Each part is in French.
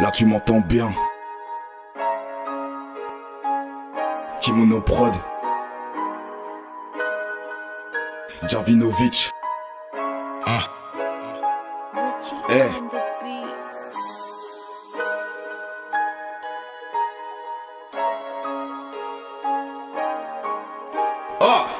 Là tu m'entends bien. Kimono Prod. Javinovic. Ah. Eh. Ah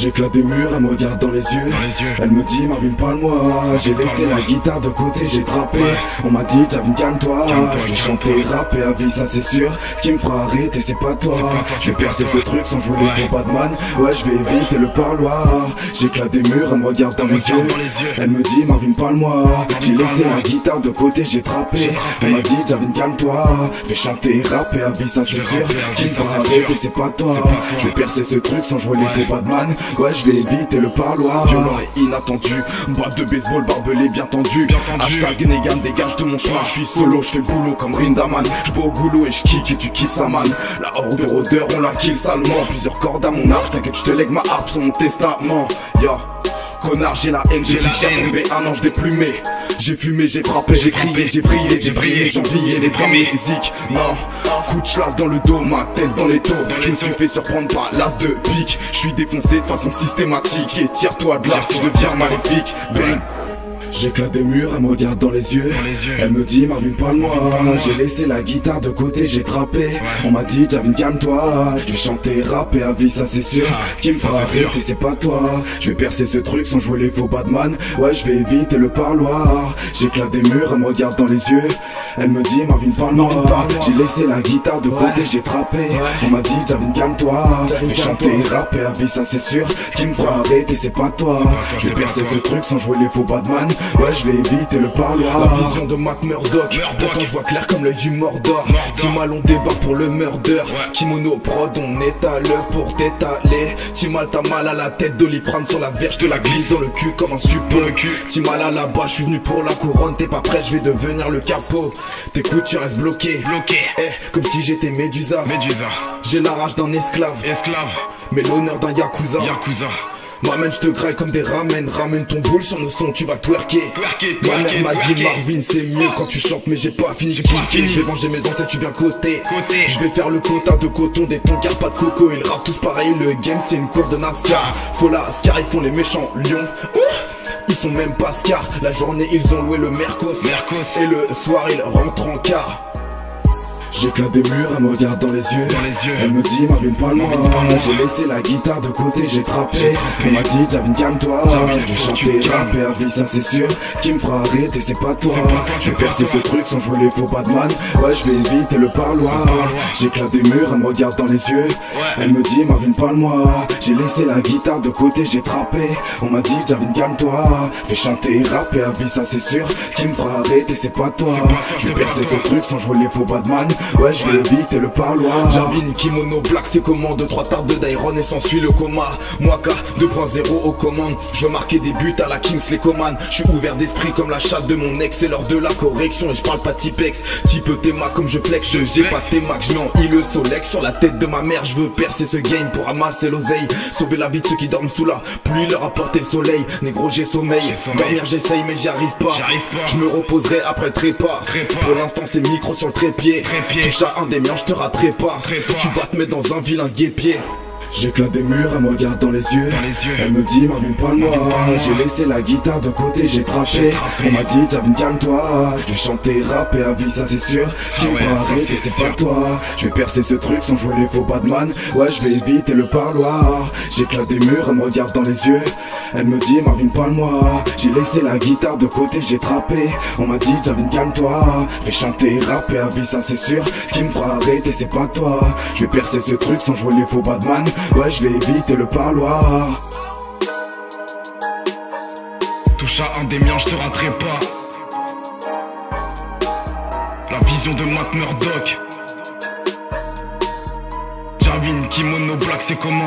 J'éclate des murs, elle me regarde dans les yeux. Elle me dit Marvin parle-moi. J'ai laissé la guitare de côté, j'ai trappé. On m'a dit Javin calme-toi. Je vais chanter, rapper à vie, ça c'est sûr. Ce qui me fera arrêter c'est pas toi. Je vais percer ce truc sans jouer les faux Batman. Ouais je vais éviter le parloir. J'éclate des murs, elle me regarde dans les yeux. Elle me dit Marvin parle-moi. J'ai laissé la guitare de côté, j'ai trappé. On m'a dit Javin calme-toi. Je vais chanter, rapper à vie, ça c'est sûr. Ce qui me fera arrêter c'est pas toi. Je vais percer ce truc sans jouer les faux Batman Ouais je vais éviter le parloir. Violent et inattendu. Batte de baseball barbelé bien tendu. Bien tendu. Hashtag Negan dégage de mon chemin Je suis solo, je fais le boulot comme Rindaman. Je au goulot et je kick et tu kiffes sa man. La horde de rôdeurs on la kill salement. Plusieurs cordes à mon arc T'inquiète je te lègue ma harpe sur mon testament. Yo Connard j'ai la haine J'ai la haine. un ange déplumé J'ai fumé, j'ai frappé, j'ai crié, j'ai vrillé, débrimé, j'enviais les Déprimé. amnésiques Non, coup de chlasse dans le dos, ma tête dans les taux Je me suis fait surprendre par l'as de pique. Je suis défoncé de façon systématique. Et tire-toi de là si je deviens maléfique. Bang J'éclate des murs, elle me regarde dans les yeux. Elle me dit Marvin parle-moi. J'ai laissé la guitare de côté, j'ai trappé. On m'a dit Javin calme-toi. Je vais chanter, rapper à vie, ça c'est sûr. Ah, Ce qui me fera arrêter, c'est pas toi. Je vais percer ce truc sans jouer les faux Batman. Ouais, je vais éviter le parloir. J'éclate des murs, elle me regarde dans les yeux. Elle me dit Marvin parle-moi. J'ai laissé la guitare de côté, j'ai trappé. On m'a dit Javin calme-toi. Je vais chanter, rapper à vie, ça c'est sûr. Ce qui me fera arrêter, c'est pas toi. Je vais percer ce truc sans jouer les faux Batman. Ouais, je vais éviter le parloir. La vision de Mac Murdock. Pourtant, je vois clair comme l'œil du Mordor. Timal, on débarque pour le murder. Kimono prod, on est à l'heure pour t'étaler. Timal, t'as mal à la tête, Doliprane sur la verge, de la glisse dans le cul comme un suppôt. Timal à la bas, je suis venu pour la couronne. T'es pas prêt, je vais devenir le capot. T'écoutes, tu restes bloqué. Bloqué. Eh, comme si j'étais Médusa. Médusa. J'ai la rage d'un esclave, Esclave. mais l'honneur d'un yakuza. Yakuza. Moi-même, je te graille comme des ramen. Ramène ton boule sur nos sons, tu vas twerker. Twerker, Ma mère m'a dit. Marvin c'est mieux quand tu chantes mais j'ai pas fini de kicker. Je vais venger mes ancêtres tu bien côté Côté. Je vais faire le quota de coton des tons car pas de coco Ils rappent tous pareil le game c'est une course de NASCAR Faut la Scar ils font les méchants lions Ils sont même pas Scar La journée ils ont loué le Mercos Mercos. Et le soir ils rentrent en car J'éclate des murs, elle me regarde dans les yeux. Dans les yeux. Elle me dit Marvin parle-moi. parle-moi. J'ai laissé la guitare de côté, j'ai trappé. On m'a dit Javin calme-toi. Te calmes. rapper à vie, ça c'est sûr. Ce qui me fera arrêter, c'est pas toi. pas Je vais pas percer ce truc sans jouer les faux Batman. Ouais, je vais éviter le parloir. J'éclate des murs, elle me regarde dans les yeux. Elle me dit Marvin parle-moi. J'ai laissé la guitare de côté, j'ai trappé. On m'a dit Javin calme-toi. Fais chanter, rapper à vie, ça c'est sûr. Ce qui me fera arrêter, c'est pas toi. Je vais pas percer ce truc sans jouer les faux Batman. Ouais, je vais éviter le parloir. Jarvin, kimono, black, c'est comment Deux, trois tartes de Dairon et s'ensuit le coma. Moaka 2.0 aux commandes. Je marquer des buts à la Kingsley Coman. Je suis ouvert d'esprit comme la chatte de mon ex. C'est l'heure de la correction et je parle pas typex. Type théma comme je flex. J'ai pas que je mets en île Solex. Sur la tête de ma mère, je veux percer ce game pour ramasser l'oseille. Sauver la vie de ceux qui dorment sous la pluie, leur apporter le soleil. Négro, j'ai sommeil. Dormir, j'essaye, mais j'y arrive pas. Je me reposerai après le trépas. Trépas. Pour l'instant, c'est micro sur le trépied. Touche à un des miens, je te raterai pas. Tu vas te mettre dans un vilain guépier. J'éclate des murs, elle me regarde dans les yeux. Elle me dit Marvin parle-moi. J'ai laissé la guitare de côté, j'ai trappé. On m'a dit Javin calme-toi. Je vais chanter, rapper à vie, ça c'est sûr. Ce qui Ah me fera arrêter, c'est pas toi. Je vais percer ce truc sans jouer les faux Batman. Ouais, je vais éviter le parloir. J'éclate des murs, elle me regarde dans les yeux. Elle me dit Marvin parle-moi. J'ai laissé la guitare de côté, j'ai trappé. On m'a dit Javin calme-toi. Fais chanter, rapper à vie, ça c'est sûr. Ce qui me fera arrêter, c'est pas toi. Je vais percer ce truc sans jouer les faux Batman. Ouais, je vais éviter le parloir. Touche à un des miens, je te raterai pas. La vision de Matt Murdock. Jarvin, kimono black, c'est comment?